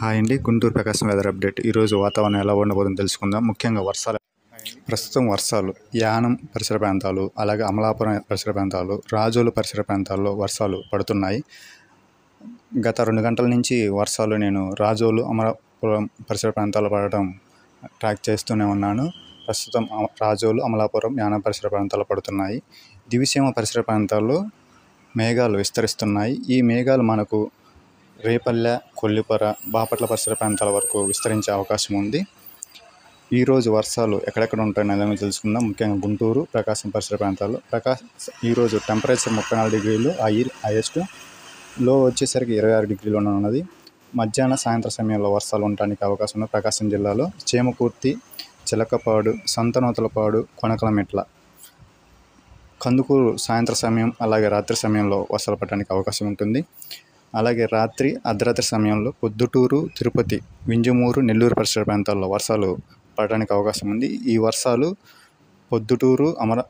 Hi అండి. Guntur Prakasam weather update. ఈరోజు వాతావరణం ఎలా ఉండబోతుందో తెలుసుకుందాం. ముఖ్యంగా వర్షాలు. ప్రస్తుతం వర్షాలు యానం పరిసర ప్రాంతాలు అలాగే అమలాపురం పరిసర ప్రాంతాలు రాజోలు పరిసర ప్రాంతాల్లో వర్షాలు పడుతున్నాయి. గత రెండు గంటల నుంచి వర్షాలు నేను రాజోలు అమలాపురం పరిసర ప్రాంతాలు పడటం ట్రాక్ చేస్తూనే ఉన్నాను. ప్రస్తుతం రాజోలు అమలాపురం యానం పరిసర ప్రాంతాలు పడుతున్నాయి. దివిసీమ పరిసర ప్రాంతాల్లో మేఘాలు విస్తరిస్తున్నాయి. ఈ మేఘాలు మనకు రేపల్లె కొల్లిపర బాపట్ల పరిసర ప్రాంతాల వరకు విస్తరించే అవకాశం ఉంది. ఈరోజు వర్షాలు ఎక్కడెక్కడ ఉంటాయనేది తెలుసుకుందాం. ముఖ్యంగా గుంటూరు ప్రకాశం పరిసర ప్రాంతాల్లో ప్రకాశ ఈరోజు టెంపరేచర్ ముప్పై నాలుగు డిగ్రీలు హై హైయెస్ట్లో వచ్చేసరికి ఇరవై ఆరు డిగ్రీలు ఉన్నది. మధ్యాహ్న సాయంత్రం సమయంలో వర్షాలు ఉండడానికి అవకాశం ఉంది ప్రకాశం జిల్లాలో. చేమకుర్తి చిలకపాడు సంతనూతలపాడు కొనకలమెట్ల కందుకూరు సాయంత్రం సమయం అలాగే రాత్రి సమయంలో వర్షాలు పడడానికి అవకాశం ఉంటుంది. అలాగే రాత్రి అర్ధరాత్రి సమయంలో పొద్దుటూరు తిరుపతి వింజమూరు నెల్లూరు పరిసర ప్రాంతాల్లో వర్షాలు పడడానికి అవకాశం ఉంది. ఈ వర్షాలు పొద్దుటూరు అమర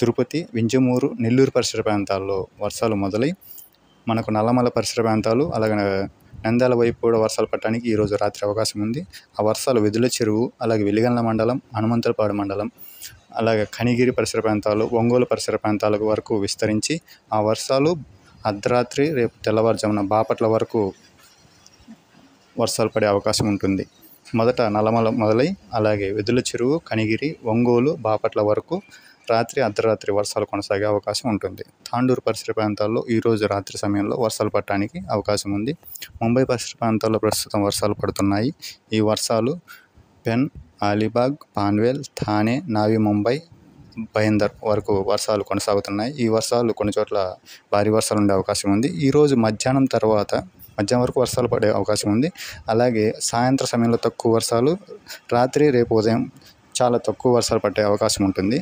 తిరుపతి వింజమూరు నెల్లూరు పరిసర ప్రాంతాల్లో వర్షాలు మొదలై మనకు నల్లమల పరిసర ప్రాంతాలు అలాగే నంద్యాల వైపు కూడా వర్షాలు పట్టడానికి ఈరోజు రాత్రి అవకాశం ఉంది. ఆ వర్షాలు వెదుల చెరువు అలాగే వెలిగండ్ల మండలం హనుమంతులపాడు మండలం అలాగే కనిగిరి పరిసర ప్రాంతాలు ఒంగోలు పరిసర ప్రాంతాల వరకు విస్తరించి ఆ వర్షాలు అర్ధరాత్రి రేపు తెల్లవారుజామున బాపట్ల వరకు వర్షాలు పడే అవకాశం ఉంటుంది. మొదట నల్లమల మొదలై అలాగే వెదుల చెరువు కనిగిరి ఒంగోలు బాపట్ల వరకు రాత్రి అర్ధరాత్రి వర్షాలు కొనసాగే అవకాశం ఉంటుంది. తాండూరు పరిసర ప్రాంతాల్లో ఈరోజు రాత్రి సమయంలో వర్షాలు పడటానికి అవకాశం ఉంది. ముంబై పరిసర ప్రాంతాల్లో ప్రస్తుతం వర్షాలు పడుతున్నాయి. ఈ వర్షాలు పెన్ అలీబాగ్ పాన్వేల్ థానే నావి ముంబై బైందర్ వరకు వర్షాలు కొనసాగుతున్నాయి. ఈ వర్షాలు కొన్ని చోట్ల భారీ వర్షాలు ఉండే అవకాశం ఉంది. ఈరోజు మధ్యాహ్నం తర్వాత మధ్యాహ్నం వరకు వర్షాలు పడే అవకాశం ఉంది. అలాగే సాయంత్రం సమయంలో తక్కువ వర్షాలు రాత్రి రేపు ఉదయం చాలా తక్కువ వర్షాలు పడే అవకాశం ఉంటుంది.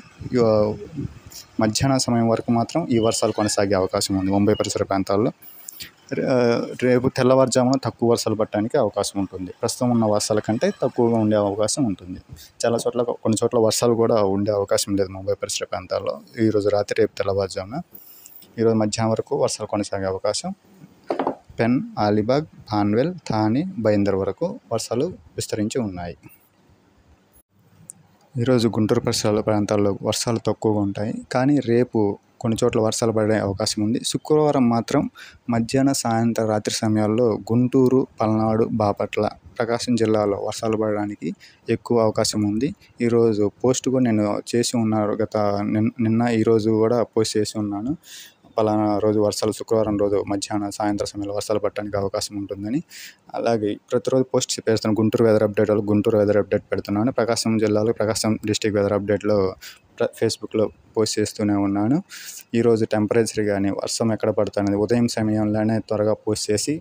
మధ్యాహ్నం సమయం వరకు మాత్రం ఈ వర్షాలు కొనసాగే అవకాశం ఉంది. ముంబై పరిసర ప్రాంతాల్లో. రేపు తెల్లవారుజామున తక్కువ వర్షాలు పడటానికి అవకాశం ఉంటుంది. ప్రస్తుతం ఉన్న వర్షాల కంటే తక్కువగా ఉండే అవకాశం ఉంటుంది. చాలా చోట్ల కొన్ని చోట్ల వర్షాలు కూడా ఉండే అవకాశం లేదు ముంబై పరిసర ప్రాంతాల్లో. ఈరోజు రాత్రి రేపు తెల్లవారుజామున ఈరోజు మధ్యాహ్నం వరకు వర్షాలు కొనసాగే అవకాశం. పెన్ అలీబాగ్ పాన్వెల్ థాని బైందర్ వరకు వర్షాలు విస్తరించి ఉన్నాయి. ఈరోజు గుంటూరు పరిసరాల ప్రాంతాల్లో వర్షాలు తక్కువగా ఉంటాయి. కానీ రేపు కొన్ని చోట్ల వర్షాలు పడే అవకాశం ఉంది. శుక్రవారం మాత్రం మధ్యాహ్న సాయంత్రం రాత్రి సమయాల్లో గుంటూరు పల్నాడు బాపట్ల ప్రకాశం జిల్లాలో వర్షాలు పడడానికి ఎక్కువ అవకాశం ఉంది. ఈరోజు పోస్ట్ కూడా నేను చేసి ఉన్నాను గత నిన్న నిన్న ఈరోజు కూడా పోస్ట్ చేసి ఉన్నాను. పలానా రోజు వర్షాలు శుక్రవారం రోజు మధ్యాహ్నం సాయంత్రం సమయంలో వర్షాలు పట్టడానికి అవకాశం ఉంటుందని. అలాగే ప్రతిరోజు పోస్ట్ చేస్తాను. Guntur weather update Guntur weather update పెడుతున్నాను. ప్రకాశం జిల్లాలో ప్రకాశం డిస్టిక్ వెదర్ అప్డేట్లో ఫేస్బుక్లో పోస్ట్ చేస్తూనే ఉన్నాను. ఈరోజు టెంపరేచర్ కానీ వర్షం ఎక్కడ పడుతుంది ఉదయం సమయంలోనే త్వరగా పోస్ట్ చేసి